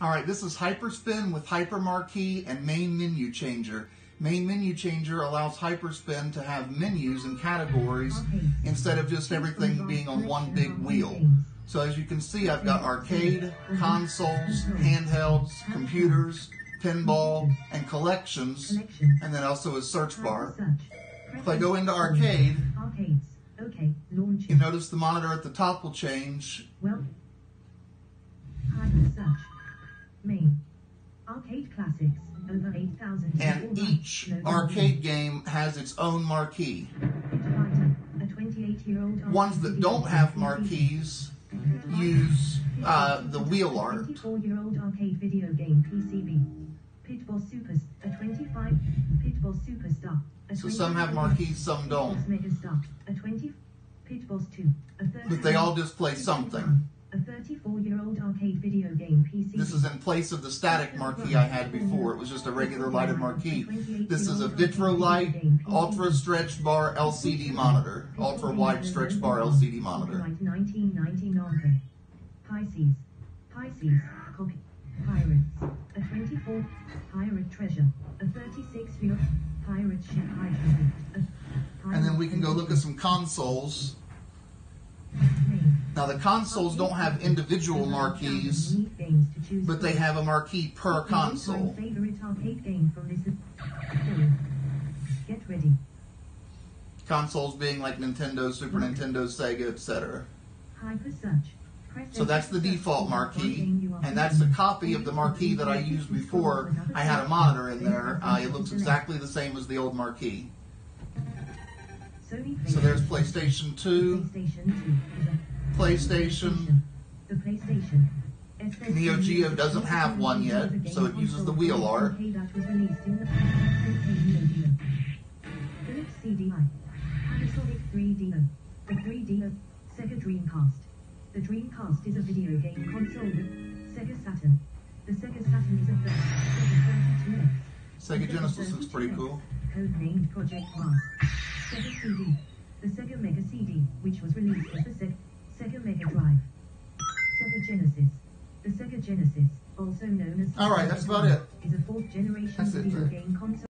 All right, this is Hyperspin with Hypermarquee and Main Menu Changer. Main Menu Changer allows Hyperspin to have menus and categories instead of just everything being on one big wheel. So as you can see, I've got arcade, consoles, handhelds, computers, pinball, and collections, and then also a search bar. If I go into arcade, Arcades. Okay. Launch. you notice the monitor at the top will change. And each arcade game has its own marquee. Fighter. A 28-year-old. Ones that don't have marquees use uh, the wheel art. video game PCB. Pitbull Supers. A 25. Pitbull Superstar. So some have 25 marquees, some don't. Megastar. A 20. Pitbulls 2. A 30. But they all display something. A 34-year-old arcade video game PCB. This is in place of the static marquee I had before. It was just a regular lighted marquee. This is a Vitrolight Ultra Stretch Bar LCD monitor. Ultra wide stretch bar LCD monitor. Copyright 1999 Pisces. Pisces. Copy. Pirates. A 24. Pirate treasure. A 36 year pirate ship hydrogen. And then we can go look at some consoles. Now the consoles don't have individual marquees, but they have a marquee per console. Consoles being like Nintendo, Super Nintendo, Sega, etc. So that's the default marquee, and that's a copy of the marquee that I used before. I had a monitor in there. Uh, it looks exactly the same as the old marquee. So there's PlayStation 2, PlayStation 2 is a PlayStation. The PlayStation. Neo Geo doesn't have one yet, is a game so it uses the wheel art. UK that was released in the UK Neo Geo. Philips CDI. Panasonic 3DO. The 3DO. Sega Dreamcast. The Dreamcast is a video game console with Sega Saturn. The Sega Saturn is a Sega 32X. Sega Genesis looks pretty cool. Codenamed Project Mars. Sega CD. The Sega Mega CD, which was released as the Sega Mega Drive. Sega Genesis. The Sega Genesis, also known as All right, that's about it. is a fourth generation That's it, video sir. game console.